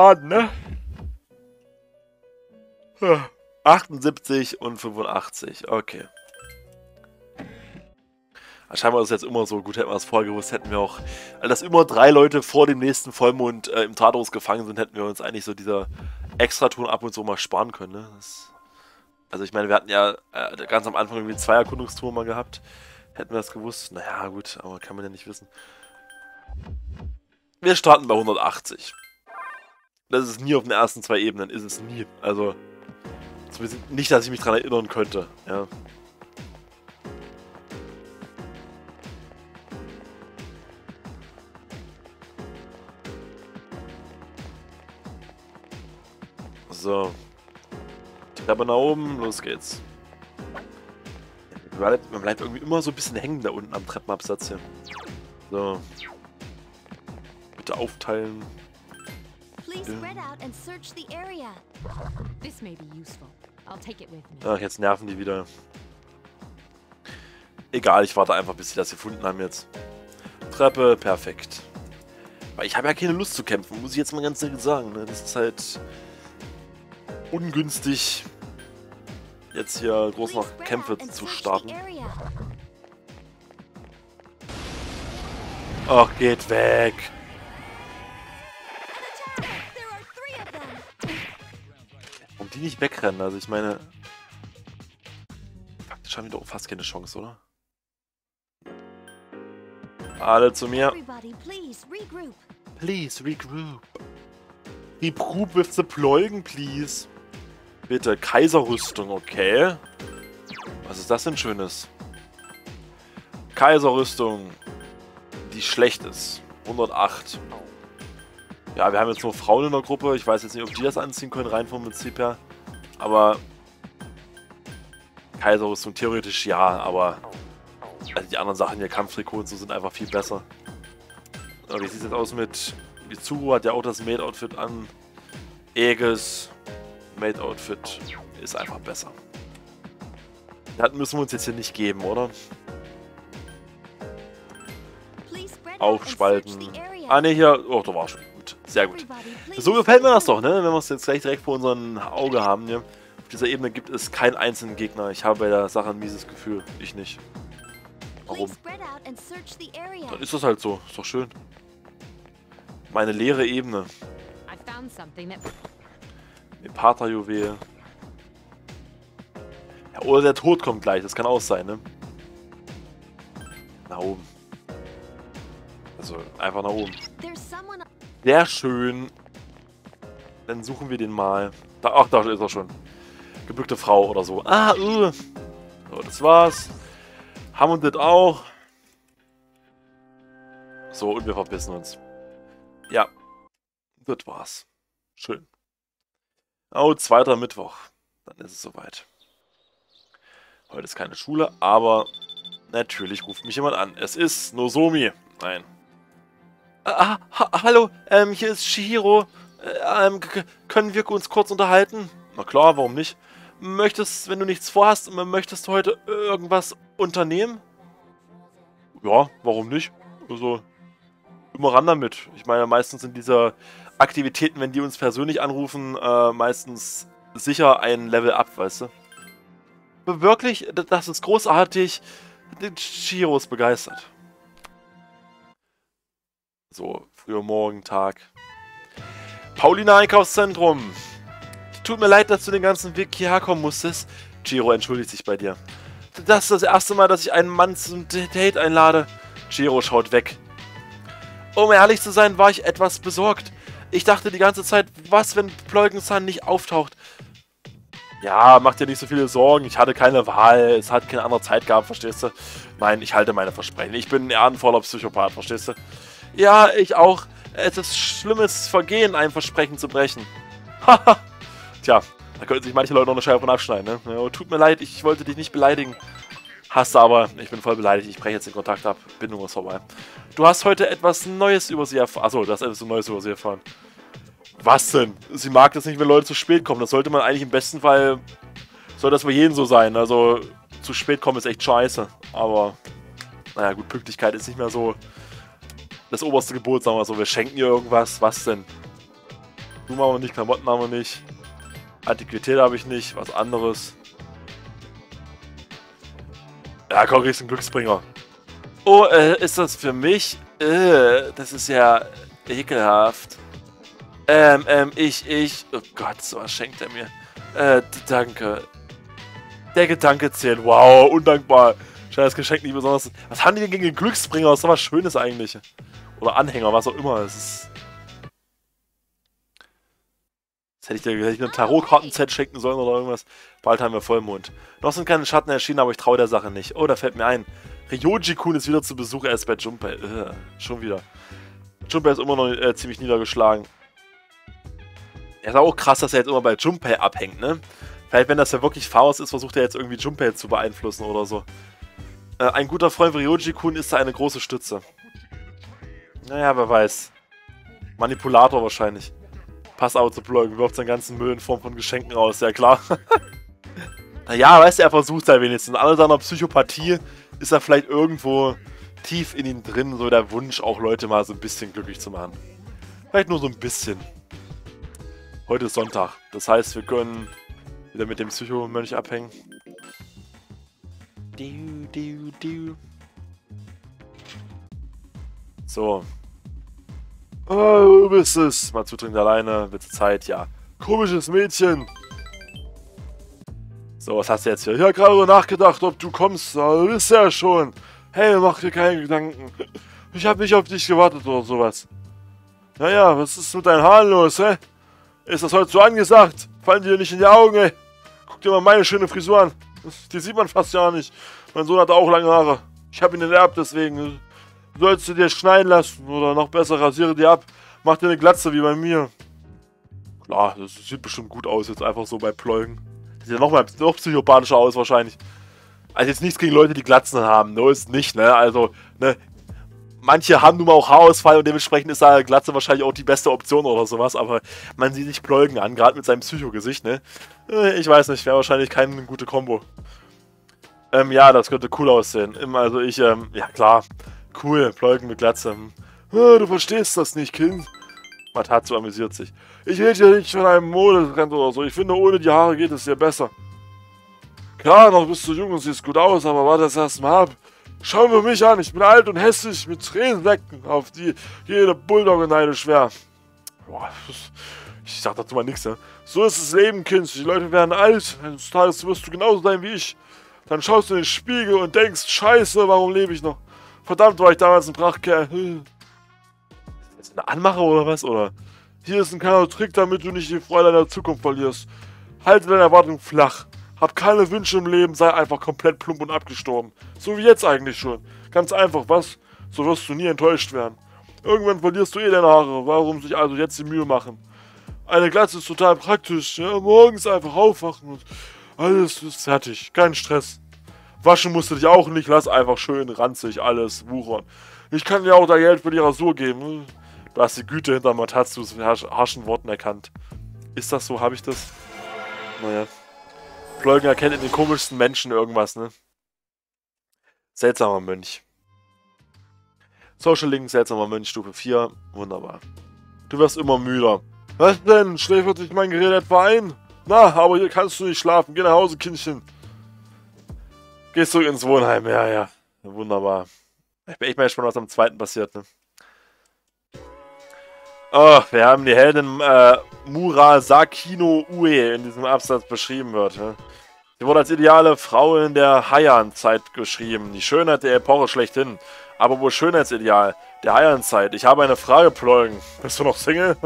Schaden, ne? 78 und 85, okay. Scheinbar ist es jetzt immer so, gut hätten wir das vorher gewusst, hätten wir auch, weil dass immer drei Leute vor dem nächsten Vollmond äh, im Tathaus gefangen sind, hätten wir uns eigentlich so dieser Extraton ab und zu mal sparen können, ne? Das, also ich meine, wir hatten ja äh, ganz am Anfang irgendwie zwei Erkundungstouren mal gehabt. Hätten wir das gewusst? Naja, gut, aber kann man ja nicht wissen. Wir starten bei 180. Das ist nie auf den ersten zwei Ebenen, ist es nie. Also, nicht, dass ich mich daran erinnern könnte, ja. So. Treppe nach oben, los geht's. Man bleibt irgendwie immer so ein bisschen hängen da unten am Treppenabsatz hier. So. Bitte aufteilen. Ach, jetzt nerven die wieder. Egal, ich warte einfach, bis sie das gefunden haben jetzt. Treppe, perfekt. Weil ich habe ja keine Lust zu kämpfen, muss ich jetzt mal ganz ehrlich sagen. Ne? Das ist halt ungünstig, jetzt hier groß noch Kämpfe zu starten. Ach, geht weg. Die nicht wegrennen? Also ich meine... Faktisch haben wir doch fast keine Chance, oder? Alle zu mir. Please, regroup. Regroup with the Pleugen, please. Bitte, Kaiserrüstung, okay. Was ist das denn Schönes? Kaiserrüstung, die schlecht ist. 108. Ja, wir haben jetzt nur Frauen in der Gruppe. Ich weiß jetzt nicht, ob die das anziehen können, rein vom Prinzip her. Aber Kaiserrüstung theoretisch ja, aber also die anderen Sachen hier, Kampftrikot und so, sind einfach viel besser. Aber wie sieht es jetzt aus mit Mitsuru hat ja auch das Maid-Outfit an. Aegis Made-Outfit ist einfach besser. Das müssen wir uns jetzt hier nicht geben, oder? Aufspalten. Ah ne, hier... Oh, da war schon. Gut, sehr gut. So gefällt mir das doch, ne? Wenn wir es jetzt gleich direkt vor unserem Auge haben. Ne? Auf dieser Ebene gibt es keinen einzelnen Gegner. Ich habe bei der Sache ein mieses Gefühl. Ich nicht. Warum? Dann ist das halt so. Ist doch schön. Meine leere Ebene. Pater-Juwel. Ja, oder der Tod kommt gleich, das kann auch sein, ne? Nach oben. Also, einfach nach oben. Sehr schön. Dann suchen wir den mal. Da, ach, da ist er schon. Gebückte Frau oder so. Ah, uh. So, das war's. Haben und das auch. So, und wir verbissen uns. Ja. Das war's. Schön. Oh, zweiter Mittwoch. Dann ist es soweit. Heute ist keine Schule, aber natürlich ruft mich jemand an. Es ist Nozomi. Nein. Ah, ha hallo, ähm, hier ist Shihiro. Äh, ähm, können wir uns kurz unterhalten? Na klar, warum nicht? Möchtest, wenn du nichts vorhast, möchtest du heute irgendwas unternehmen? Ja, warum nicht? Also, immer ran damit. Ich meine, meistens in dieser Aktivitäten, wenn die uns persönlich anrufen, äh, meistens sicher ein Level up, weißt du? Wirklich, das ist großartig. Chiro ist begeistert. So, früher Morgentag. Paulina Einkaufszentrum. Tut mir leid, dass du den ganzen Weg hierher kommen musstest. Chiro entschuldigt sich bei dir. Das ist das erste Mal, dass ich einen Mann zum Date einlade. Chiro schaut weg. Um ehrlich zu sein, war ich etwas besorgt. Ich dachte die ganze Zeit, was, wenn Pleugensan nicht auftaucht? Ja, mach dir nicht so viele Sorgen. Ich hatte keine Wahl. Es hat keine andere Zeit gehabt, verstehst du? Nein, ich halte meine Versprechen. Ich bin ein ehrenvoller Psychopath, verstehst du? Ja, ich auch. Es ist schlimmes Vergehen, ein Versprechen zu brechen. Haha. Tja, da könnten sich manche Leute noch eine Scheibe von abschneiden, ne? Ja, tut mir leid, ich wollte dich nicht beleidigen. Hast du aber, ich bin voll beleidigt, ich breche jetzt den Kontakt ab. Bindung ist vorbei. Du hast heute etwas Neues über sie erfahren. Achso, du hast etwas Neues über sie erfahren. Was denn? Sie mag das nicht, wenn Leute zu spät kommen. Das sollte man eigentlich im besten Fall. Soll das bei jedem so sein. Also, zu spät kommen ist echt scheiße. Aber, naja, gut, Pünktlichkeit ist nicht mehr so das oberste Gebot, sagen wir so. Wir schenken ihr irgendwas. Was denn? Blumen haben wir nicht, Klamotten haben wir nicht. Antiquität habe ich nicht, was anderes. Ja, komm, kriegst einen Glücksbringer. Oh, äh, ist das für mich? Äh, das ist ja ekelhaft. Ähm, ähm, ich, ich. Oh Gott, so was schenkt er mir. Äh, danke. Der Gedanke zählt. Wow, undankbar. Scheint das Geschenk nicht besonders. Was haben die denn gegen den Glücksbringer? Das ist doch was Schönes eigentlich. Oder Anhänger, was auch immer. Das ist. Das hätte ich dir hätte ich ein Tarotkarten-Set schenken sollen oder irgendwas. Bald haben wir Vollmond. Noch sind keine Schatten erschienen, aber ich traue der Sache nicht. Oh, da fällt mir ein. Ryoji-kun ist wieder zu Besuch, er ist bei Junpei. Äh, schon wieder. Junpei ist immer noch äh, ziemlich niedergeschlagen. Er ist auch krass, dass er jetzt immer bei Junpei abhängt, ne? Vielleicht, wenn das ja wirklich Faust ist, versucht er jetzt irgendwie Junpei zu beeinflussen oder so. Äh, ein guter Freund von Ryoji-kun ist da eine große Stütze. Naja, wer weiß. Manipulator wahrscheinlich. Pass auf zu bloggen, wirft seinen ganzen Müll in Form von Geschenken raus, ja klar. naja, weißt du, er versucht halt wenigstens. In all seiner Psychopathie ist er vielleicht irgendwo tief in ihm drin, so der Wunsch, auch Leute mal so ein bisschen glücklich zu machen. Vielleicht nur so ein bisschen. Heute ist Sonntag, das heißt, wir können wieder mit dem Psychomönch abhängen. So, Oh, du bist es. Mal zutrinken alleine. Wird Zeit, ja. Komisches Mädchen. So, was hast du jetzt hier? Ich habe gerade nachgedacht, ob du kommst. Du bist ja schon. Hey, mach dir keine Gedanken. Ich habe nicht auf dich gewartet oder sowas. Naja, was ist mit deinen Haaren los, hä? Ist das heute so angesagt? Fallen dir nicht in die Augen, ey? Guck dir mal meine schöne Frisur an. Die sieht man fast ja nicht. Mein Sohn hat auch lange Haare. Ich habe ihn erbt, deswegen sollst du dir schneiden lassen oder noch besser rasiere dir ab. Mach dir eine Glatze wie bei mir. Klar, das sieht bestimmt gut aus jetzt einfach so bei Pleugen. Sieht ja noch, mal, noch psychopathischer aus wahrscheinlich. Also jetzt nichts gegen Leute, die Glatzen haben. No ist nicht, ne? Also, ne? Manche haben nun mal auch Haarausfall und dementsprechend ist da Glatze wahrscheinlich auch die beste Option oder sowas, aber man sieht sich Pleugen an, gerade mit seinem Psychogesicht, ne? Äh, ich weiß nicht, wäre wahrscheinlich keine gute Kombo. Ähm, ja, das könnte cool aussehen. Also ich, ähm, ja klar, Cool, Pleugen mit Glatze. Oh, du verstehst das nicht, Kind. Matazu amüsiert sich. Ich rede ja nicht von einem Modetrend oder so. Ich finde, ohne die Haare geht es dir besser. Klar, noch bist du jung und siehst gut aus, aber warte das erstmal ab. Schau mir mich an, ich bin alt und hässlich mit Tränenlecken, auf die jede Bulldogge neidisch wäre. Ich sag dazu mal nichts, ne? So ist das Leben, Kind. Die Leute werden alt. Eines Tages wirst du genauso sein wie ich. Dann schaust du in den Spiegel und denkst, scheiße, warum lebe ich noch? Verdammt, war ich damals ein Prachtkerl. Ist das eine Anmache oder was? Oder? Hier ist ein kleiner Trick, damit du nicht die Freude deiner Zukunft verlierst. Halte deine Erwartungen flach. Hab keine Wünsche im Leben, sei einfach komplett plump und abgestorben. So wie jetzt eigentlich schon. Ganz einfach, was? So wirst du nie enttäuscht werden. Irgendwann verlierst du eh deine Haare. Warum sich also jetzt die Mühe machen? Eine Glatze ist total praktisch. Ja? Morgens einfach aufwachen und alles ist fertig. Kein Stress. Waschen musst du dich auch nicht, lass einfach schön ranzig alles wuchern. Ich kann dir auch da Geld für die Rasur geben. Du hast die Güte hinter Matatsus harschen Worten erkannt. Ist das so? Habe ich das? Naja. Pleugen erkennt in den komischsten Menschen irgendwas, ne? Seltsamer Mönch. Social Link, seltsamer Mönch, Stufe 4. Wunderbar. Du wirst immer müder. Was denn? Schläfert sich mein Gerät etwa ein? Na, aber hier kannst du nicht schlafen. Geh nach Hause, Kindchen. Gehst du ins Wohnheim, ja, ja. Wunderbar. Ich bin echt mal gespannt, was am zweiten passiert, ne? Oh, wir haben die Heldin äh, Murasakino Ue in diesem Absatz beschrieben wird. Ne? Sie wurde als ideale Frau in der Heian-Zeit geschrieben. Die Schönheit der Epoche schlechthin. Aber wo Schönheitsideal? Der Heian-Zeit. Ich habe eine Frage, Pleugen. Bist du noch Single?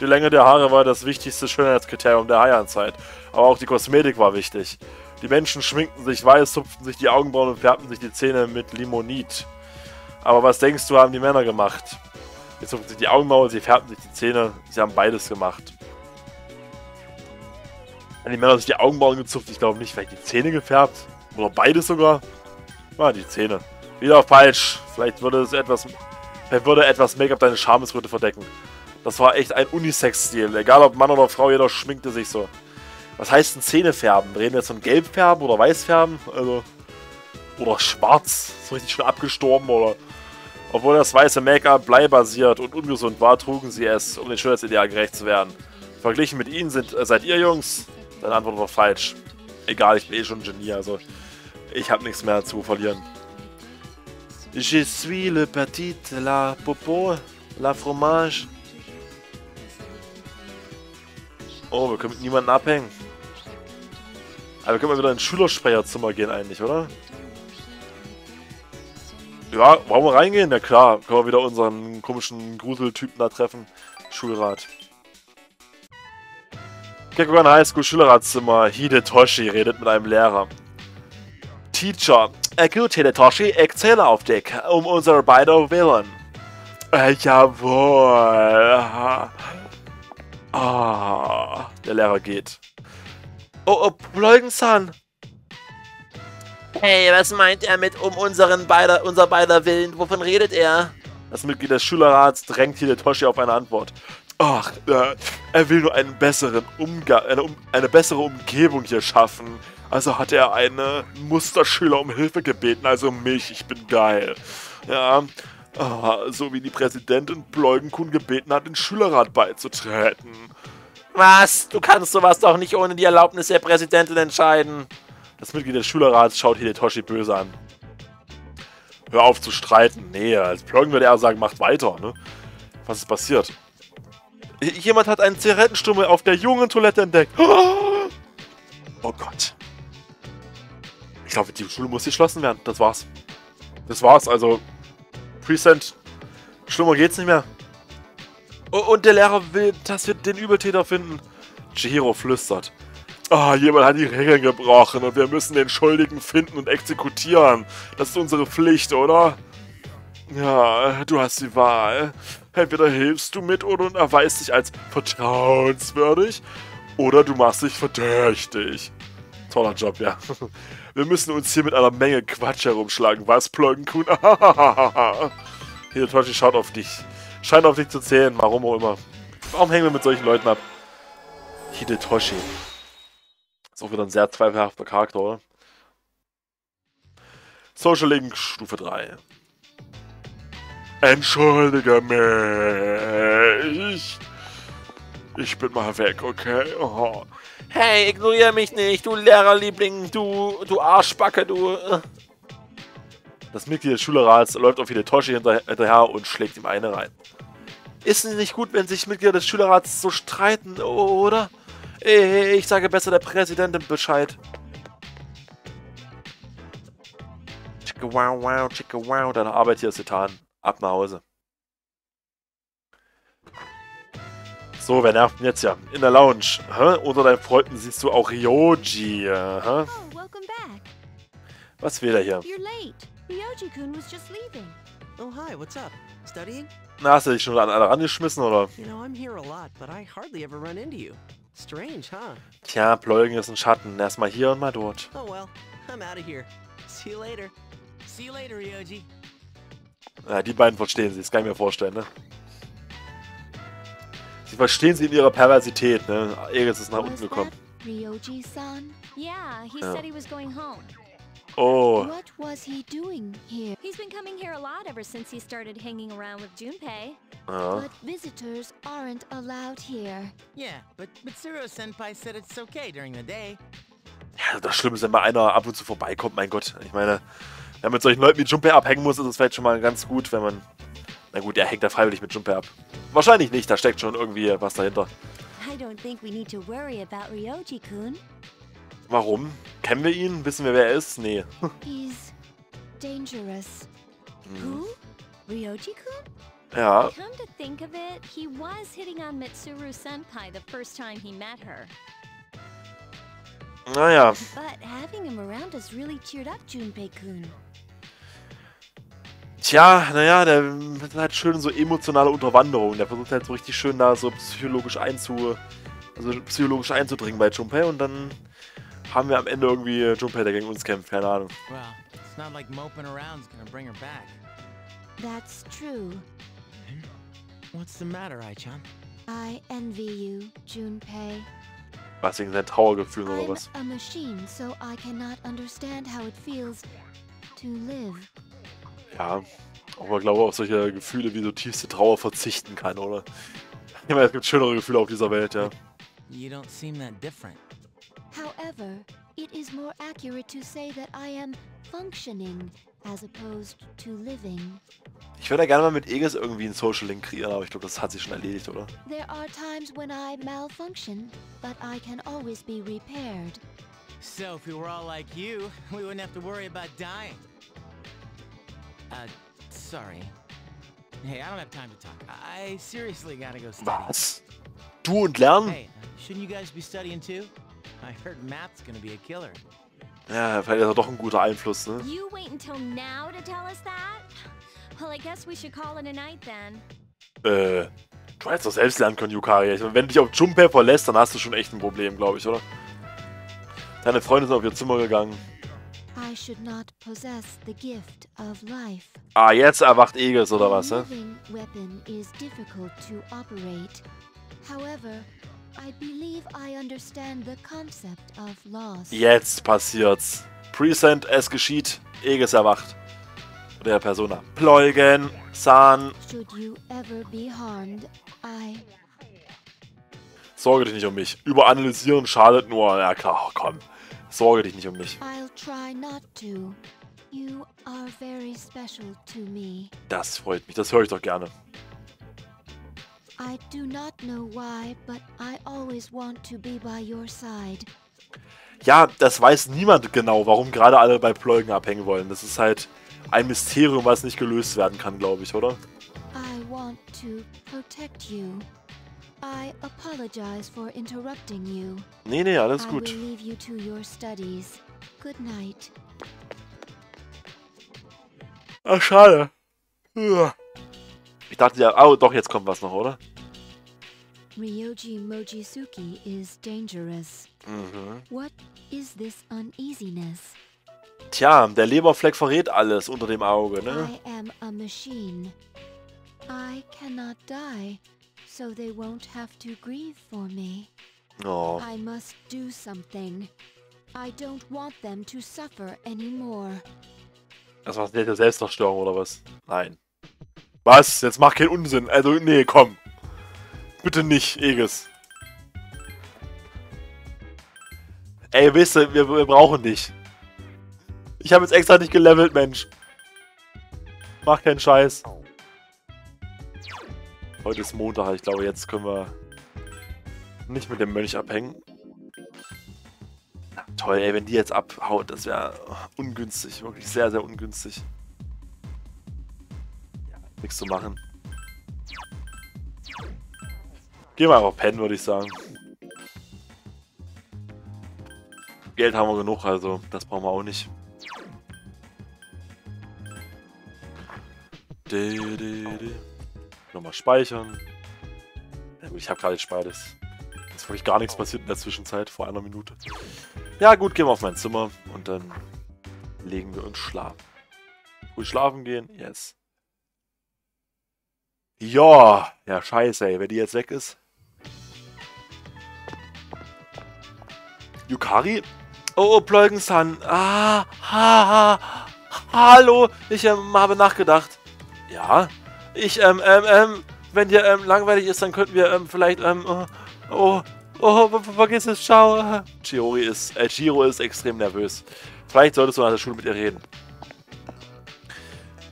Die Länge der Haare war das wichtigste Schönheitskriterium der Heian-Zeit. Aber auch die Kosmetik war wichtig. Die Menschen schminkten sich weiß, zupften sich die Augenbrauen und färbten sich die Zähne mit Limonit. Aber was denkst du, haben die Männer gemacht? Sie zupften sich die Augenbrauen, sie färbten sich die Zähne. Sie haben beides gemacht. Haben die Männer sich die Augenbrauen gezupft? Ich glaube nicht. Vielleicht die Zähne gefärbt? Oder beides sogar? Ah, die Zähne. Wieder falsch. Vielleicht würde es etwas... Vielleicht würde etwas Make-up deine Schamesröte verdecken. Das war echt ein Unisex-Stil. Egal ob Mann oder Frau, jeder schminkte sich so. Was heißt denn Zähne färben? Reden wir jetzt von Gelbfärben oder Weißfärben? Also, oder schwarz. So richtig schon abgestorben oder... Obwohl das weiße Make-up bleibasiert und ungesund war, trugen sie es, um dem Schönheitsideal gerecht zu werden. Verglichen mit ihnen sind, äh, seid ihr Jungs? Deine Antwort war falsch. Egal, ich bin eh schon ein Genie, also ich habe nichts mehr zu verlieren. Je suis le petit, la popo, la fromage. Oh, wir können mit niemandem abhängen. Aber wir können mal wieder ins Schülersprecherzimmer gehen eigentlich, oder? Ja, wollen wir reingehen? Ja klar, können wir wieder unseren komischen Gruseltypen da treffen. Schulrat. Gekogan High School Schülerratszimmer. Hidetoshi redet mit einem Lehrer. Teacher. Äh, gut, Hidetoshi, ich zähle auf dich, um unsere beiden Willen. Äh, jawohl. Ah, der Lehrer geht. Oh, oh, Pleugensan. Hey, was meint er mit um unseren beider, unser beider Willen? Wovon redet er? Das Mitglied des Schülerrats drängt Hidetoshi auf eine Antwort. Ach, äh, er will nur einen besseren Umgang, eine, eine bessere Umgebung hier schaffen. Also hat er einen Musterschüler um Hilfe gebeten, also mich, ich bin geil. Ja, ah, so wie die Präsidentin Pleugenkun gebeten hat, den Schülerrat beizutreten. Was? Du kannst sowas doch nicht ohne die Erlaubnis der Präsidentin entscheiden. Das Mitglied des Schülerrats schaut Hidetoshi böse an. Hör auf zu streiten. Nee, als Pleugen würde er sagen, macht weiter, ne? Was ist passiert? Jemand hat einen Zigarettenstummel auf der jungen Toilette entdeckt. Oh Gott. Ich glaube, die Schule muss geschlossen werden. Das war's. Das war's. Also, Present. Schlimmer geht's nicht mehr. Und der Lehrer will, dass wir den Übeltäter finden. Chihiro flüstert. Ah, oh, jemand hat die Regeln gebrochen und wir müssen den Schuldigen finden und exekutieren. Das ist unsere Pflicht, oder? Ja, du hast die Wahl. Entweder hilfst du mit oder erweist dich als vertrauenswürdig oder du machst dich verdächtig. Toller Job, ja. Wir müssen uns hier mit einer Menge Quatsch herumschlagen. Was, Pluggenkun? Hidetoshi schaut auf dich. Scheint auf dich zu zählen, warum auch immer. Warum hängen wir mit solchen Leuten ab? Hidetoshi. Ist auch wieder ein sehr zweifelhafter Charakter? Social Link Stufe 3. Entschuldige mich. Ich bin mal weg, okay? Oh. Hey, ignoriere mich nicht, du Lehrerliebling, du, du Arschbacke, du. Das Mitglied des Schülerrats läuft auf Hidetoshi hinterher und schlägt ihm eine rein. Ist es nicht gut, wenn sich Mitglieder des Schülerrats so streiten, oder? Ich sage besser der Präsidentin Bescheid. Chicka wow wow, chicka wow, deine Arbeit hier ist getan. Ab nach Hause. So, wer nervt denn jetzt ja? In der Lounge. Hä? Unter deinen Freunden siehst du auch Ryoji. Hä? Oh, Was will er hier? Ryoji-kun was just leaving. Oh, hi, what's up? Studying? Na, hast du dich schon an alle rangeschmissen, oder? You know, I'm here a lot, but I hardly ever run into you. Strange, huh? Tja, Pleugen ist ein Schatten. Erstmal hier und mal dort. Oh well, I'm out of here. See you later. See you later, Ryoji. Ja, die beiden verstehen sie, das kann ich mir vorstellen, ne? Sie verstehen sie in ihrer Perversität, ne? Eris ist nach unten gekommen. Ryoji-san? Yeah, he ja. said he was going home. Oh. What was he doing here? He's been coming here a lot ever since he started hanging around with Junpei. Ja. But visitors aren't allowed here. Yeah, but Mitsuru-senpai said it's okay during the day. Ja, das Schlimme ist, wenn mal einer ab und zu vorbeikommt, mein Gott. Ich meine, wenn man mit solchen Leuten wie Junpei abhängen muss, ist es vielleicht schon mal ganz gut, wenn man... Na gut, er hängt da freiwillig mit Junpei ab. Wahrscheinlich nicht, da steckt schon irgendwie was dahinter. I don't think we need to worry about Ryoji-kun. Warum? Kennen wir ihn? Wissen wir, wer er ist? Nee. He's dangerous. Hm. Who? Ryoji-kun? Ja. Come to think of it, he was hitting on Mitsuru Senpai the first time he met her. Naja. But having him around has really cheered up Junpei-kun. Tja, naja, der hat halt schön so emotionale Unterwanderung. Der versucht halt so richtig schön da so psychologisch einzu... Also psychologisch einzudringen bei Junpei und dann haben wir am Ende irgendwie Junpei, der gegen uns kämpft, keine Ahnung. Well, it's not like moping around's gonna bring her back. That's true. What's the matter, Ai-chan? I envy you, Junpei. Was wegen seinen Trauergefühlen oder was? I'm a machine, so I cannot understand how it feels to live. Ja, aber ich glaube auf solche Gefühle wie so tiefste Trauer verzichten kann, oder? Ich meine, es gibt schönere Gefühle auf dieser Welt, ja. You don't seem that different. However, it is more accurate to say that I am functioning as opposed to living. Ich würde ja gerne mal mit Aegis irgendwie einen Social Link kreieren, aber ich glaube, das hat sich schon erledigt, oder? There are times when I malfunction, but I can always be repaired. So if we were all like you, we wouldn't have to worry about dying. Uh, sorry. Hey, I don't have time to talk. I seriously gotta go study. Was? Du und Lernen? Hey, shouldn't you guys be studying too? I heard math's gonna be a killer. Ja, vielleicht ist er doch ein guter Einfluss, ne? You wait until now to tell us that? Well, I guess we should call it a night then. Äh, du hättest doch selbst lernen können, Yukari. Ich meine, wenn du dich auf Junpei verlässt, dann hast du schon echt ein Problem, glaube ich, oder? Deine Freunde sind auf ihr Zimmer gegangen. I should not possess the gift of life. Ah, jetzt erwacht Aegis, oder was, ne? However, I believe I understand the concept of loss. Jetzt passiert's. Present, es geschieht. Aegis erwacht. Der Persona. Pleugen, San. Should you ever be harmed, I Sorge dich nicht um mich. Überanalysieren schadet nur. Ja klar, oh, komm. Sorge dich nicht um mich. I'll try not to. You are very special to me. Das freut mich. Das höre ich doch gerne. I do not know why, but I always want to be by your side. Ja, das weiß niemand genau, warum gerade alle bei Pleugen abhängen wollen. Das ist halt ein Mysterium, was nicht gelöst werden kann, glaube ich, oder? I want to protect you. I apologize for interrupting you. Nee, nee, alles I gut. will leave you to your studies. Good night. Ach, schade. Ich dachte ja, oh, doch, jetzt kommt was noch, oder? Ryoji Mojisuki is dangerous. Mhm. What is this uneasiness? Tja, der Leberfleck verrät alles unter dem Auge, ne? I am a machine. I cannot die, so they won't have to grieve for me. Oh. I must do something. I don't want them to suffer anymore. Das war eine Selbstzerstörung oder was? Nein. Was? Jetzt mach keinen Unsinn. Also, nee, komm. Bitte nicht, Aegis. Ey, wisst ihr, wir, wir brauchen dich. Ich habe jetzt extra nicht gelevelt, Mensch. Mach keinen Scheiß. Heute ist Montag, ich glaube, jetzt können wir nicht mit dem Mönch abhängen. Toll, ey, wenn die jetzt abhaut, das wäre ungünstig. Wirklich sehr, sehr ungünstig. Ja, nichts zu machen. Gehen wir einfach pennen, würde ich sagen. Geld haben wir genug, also das brauchen wir auch nicht. Di, di, di. Nochmal speichern. Ich habe gerade jetzt beides. Ist wirklich gar nichts passiert in der Zwischenzeit, vor einer Minute. Ja gut, gehen wir auf mein Zimmer und dann legen wir uns schlafen. Gut schlafen gehen? Yes. Ja, ja scheiße ey, wenn die jetzt weg ist. Yukari? Oh, oh Pleugensan. Ah, ha, ha, hallo, ich ähm, habe nachgedacht. Ja, ich, ähm, ähm, ähm, wenn dir ähm, langweilig ist, dann könnten wir ähm, vielleicht, ähm, oh, oh, oh ver- ver- vergiss es, ciao. Chihori ist, äh, Chiro ist extrem nervös. Vielleicht solltest du nach der Schule mit ihr reden.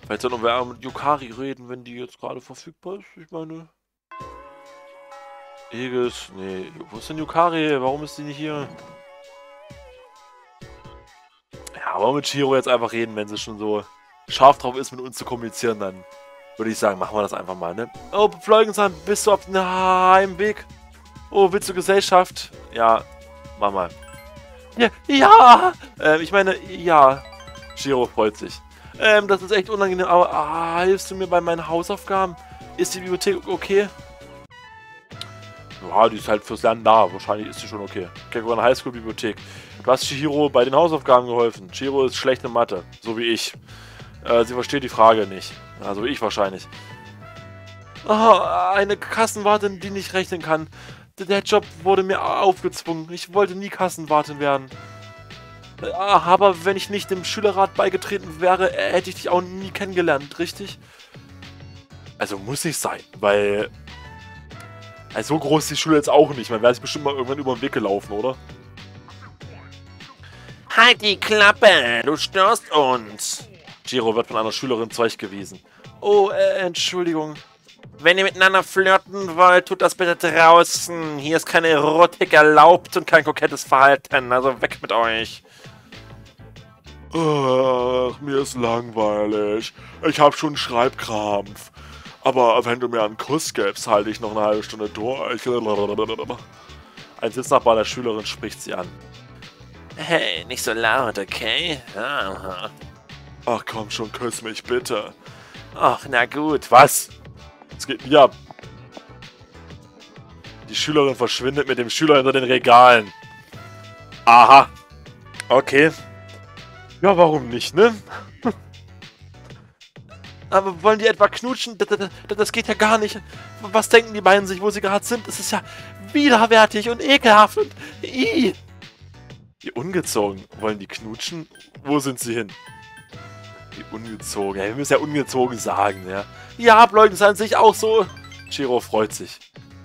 Vielleicht sollten wir mit Yukari reden, wenn die jetzt gerade verfügbar ist. Ich meine. Aegis, nee. Wo ist denn Yukari? Warum ist die nicht hier? Ja, wir mit Chiro jetzt einfach reden, wenn sie schon so scharf drauf ist, mit uns zu kommunizieren, dann würde ich sagen, machen wir das einfach mal, ne? Oh, Fleugensam, bist du auf dem Heimweg? Oh, willst du Gesellschaft? Ja, mach mal. Ja, ja! Ähm, ich meine, ja. Chiro freut sich. Ähm, das ist echt unangenehm, aber ah, hilfst du mir bei meinen Hausaufgaben? Ist die Bibliothek okay? Ja, die ist halt fürs Lernen da. Wahrscheinlich ist sie schon okay. Kekuran Highschool Bibliothek. Du hast Chihiro bei den Hausaufgaben geholfen. Chihiro ist schlecht in Mathe, so wie ich. Äh, sie versteht die Frage nicht. Also ich wahrscheinlich. Oh, eine Kassenwartin, die nicht rechnen kann. Der Job wurde mir aufgezwungen. Ich wollte nie Kassenwartin werden. Äh, Aber wenn ich nicht dem Schülerrat beigetreten wäre, hätte ich dich auch nie kennengelernt, richtig? Also muss nicht sein, weil Also so groß ist die Schule jetzt auch nicht. Man wäre sich bestimmt mal irgendwann über den Weg gelaufen, oder? Halt die Klappe, du störst uns. Giro wird von einer Schülerin zurechtgewiesen. Oh, äh, Entschuldigung. Wenn ihr miteinander flirten wollt, tut das bitte draußen. Hier ist keine Erotik erlaubt und kein kokettes Verhalten. Also weg mit euch. Ach, mir ist langweilig. Ich hab schon Schreibkrampf. Aber wenn du mir einen Kuss gibst, halte ich noch eine halbe Stunde durch. Ein Sitznachbar der Schülerin spricht sie an. Hey, nicht so laut, okay? Aha. Ach komm schon, küss mich bitte. Ach, na gut. Was? Es geht mir ab. Die Schülerin verschwindet mit dem Schüler hinter den Regalen. Aha. Okay. Ja, warum nicht, ne? Aber wollen die etwa knutschen? Das, das, das, geht ja gar nicht. Was denken die beiden sich, wo sie gerade sind? Das ist ja widerwärtig und ekelhaft und... Ii. Die ungezogen. Wollen die knutschen? Wo sind sie hin? Die ungezogen. Ja, wir müssen ja ungezogen sagen, ja. Ja, ableugnen ist an sich auch so. Chiro freut sich.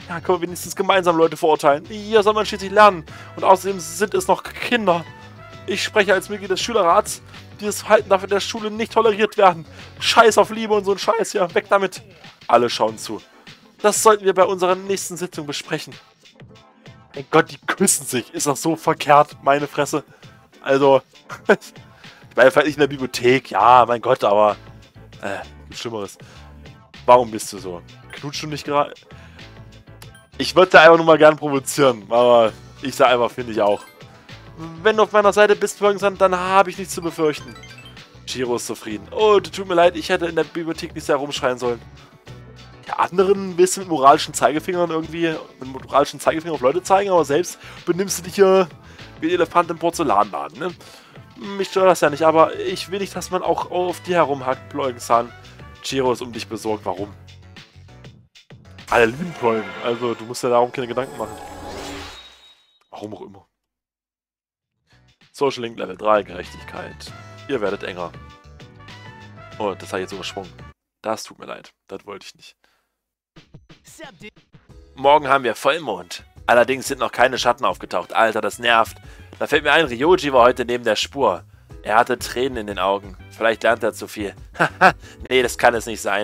Ja, können wir wenigstens gemeinsam Leute verurteilen. Hier soll man schließlich lernen. Und außerdem sind es noch Kinder. Ich spreche als Mitglied des Schülerrats. Dieses Verhalten darf in der Schule nicht toleriert werden. Scheiß auf Liebe und so ein Scheiß, ja. Weg damit. Alle schauen zu. Das sollten wir bei unserer nächsten Sitzung besprechen. Mein Gott, die küssen sich. Ist das so verkehrt, meine Fresse. Also, ich war vielleicht nicht in der Bibliothek. Ja, mein Gott, aber... Äh, gibt Schlimmeres. Warum bist du so? Knutschst du nicht gerade? Ich würde da einfach nur mal gern provozieren, aber ich sage einfach, finde ich auch. Wenn du auf meiner Seite bist, Folgensan, dann habe ich nichts zu befürchten. Giro ist zufrieden. Oh, tut mir leid, ich hätte in der Bibliothek nicht sehr rumschreien sollen. Ja, anderen willst du mit moralischen Zeigefingern irgendwie, mit moralischen Zeigefingern auf Leute zeigen, aber selbst benimmst du dich hier wie ein Elefant im Porzellanladen, ne? Mich stört das ja nicht, aber ich will nicht, dass man auch auf dir herumhackt, Pleugensan. Chiro ist um dich besorgt. Warum? Alle lieben Pleugen. Also, du musst ja darum keine Gedanken machen. Warum auch immer. Social Link Level 3, Gerechtigkeit. Ihr werdet enger. Oh, das habe ich jetzt übersprungen. Das tut mir leid. Das wollte ich nicht. Morgen haben wir Vollmond. Allerdings sind noch keine Schatten aufgetaucht. Alter, das nervt. Da fällt mir ein, Ryoji war heute neben der Spur. Er hatte Tränen in den Augen. Vielleicht lernt er zu viel. Haha, nee, das kann es nicht sein.